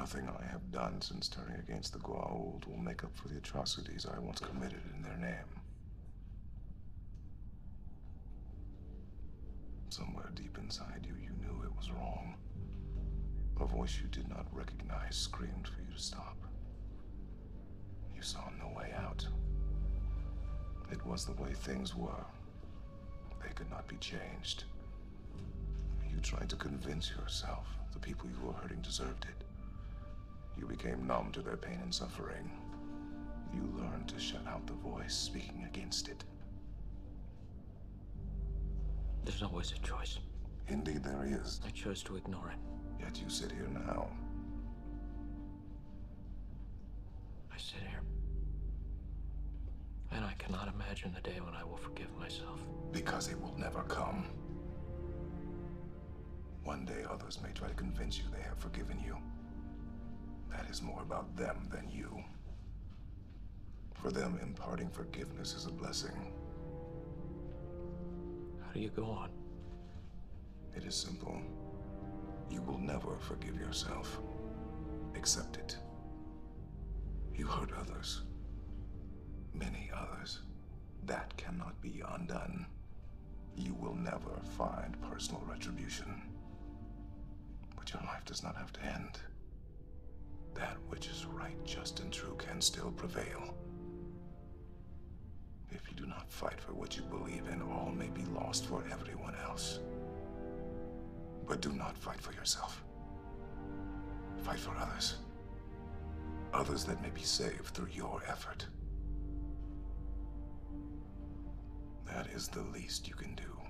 Nothing I have done since turning against the Goa'uld will make up for the atrocities I once committed in their name. Somewhere deep inside you, you knew it was wrong. A voice you did not recognize screamed for you to stop. You saw no way out. It was the way things were. They could not be changed. You tried to convince yourself the people you were hurting deserved it. You became numb to their pain and suffering. You learned to shut out the voice speaking against it. There's always a choice. Indeed, there is. I chose to ignore it. Yet you sit here now. I sit here. And I cannot imagine the day when I will forgive myself. Because it will never come. One day others may try to convince you they have forgiven you. That is more about them than you. For them, imparting forgiveness is a blessing. How do you go on? It is simple. You will never forgive yourself. Accept it. You hurt others. Many others. That cannot be undone. You will never find personal retribution. But your life does not have to end. That which is right, just, and true can still prevail. If you do not fight for what you believe in, all may be lost for everyone else. But do not fight for yourself. Fight for others. Others that may be saved through your effort. That is the least you can do.